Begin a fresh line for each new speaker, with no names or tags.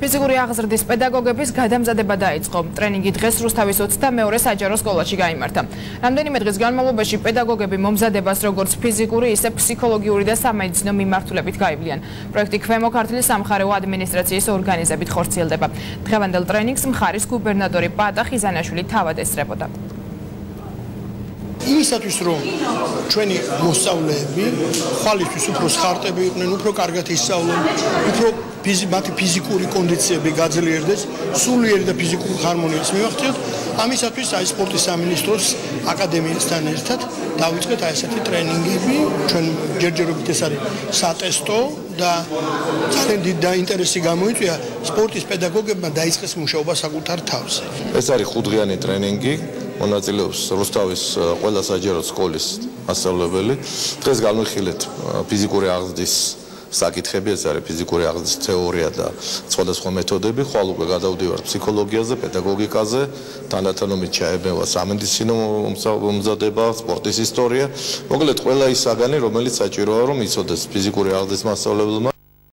ფიზიკური აღზრდის პედაგოგების გადამზადება დაიწყო. ტრენინგი დღეს რუსთავის 22 საჯარო სკოლაში გამართა. რამდენიმე დღის განმავლობაში პედაგოგები მომზადებას როგორც ფიზიკური, ისე ფსიქოლოგიური და სამედიცინო მიმართულებით გაივლიან. პროექტი ქვემო ქართლის სამხარეო ადმინისტრაციის ორგანიზებით ხორციელდება. დღევანდელ ტრენინგს მხარის გუბერნატორი პატა ხიზანაშვილი თავად ესწრებოდა.
იმისათვის რომ ჩვენი მოსწავლეები ხალისთვის უფრო სხარტები იყვნენ, უფრო კარგად ისწავლონ, უფრო მათი ფიზიკური კონდიციები გაძლიერდეს, სულიერი და ფიზიკური ჰარმონიის მივახციოთ, ამისათვის აი სპორტის სამინისტროს აკადემიასთან ერთად დავიწყეთ აი ესეთი ტრენინგები, ჩვენ ჯერჯერობით ეს არის სატესტო და ძალიან დიდი დაინტერესი გამოიწვია სპორტის პედაგოგებმა დაიწყეს მუშაობა საკუთარ თავზე.
ეს არის ხუთდღიანი ტრენინგი, მონაწილეობს რუსთავის ყველა საჯარო სკოლის მასწავლებელი. დღეს განვიხილეთ ფიზიკური აღზრდის საკითხები, ეს არის ფიზიკური აღზრდის თეორია და სხვადასხვა მეთოდები, ხვალ უკვე გადავდივართ ფსიქოლოგიაზე, პედაგოგიკაზე, თანდათანობით ჩაებევა სამედიცინო მომზადება, სპორტის ისტორია. მოკლედ ყველა ის საგანი, რომელიც საჭიროა, რომ იცოდეს ფიზიკური აღზრდის მასწავლებელმა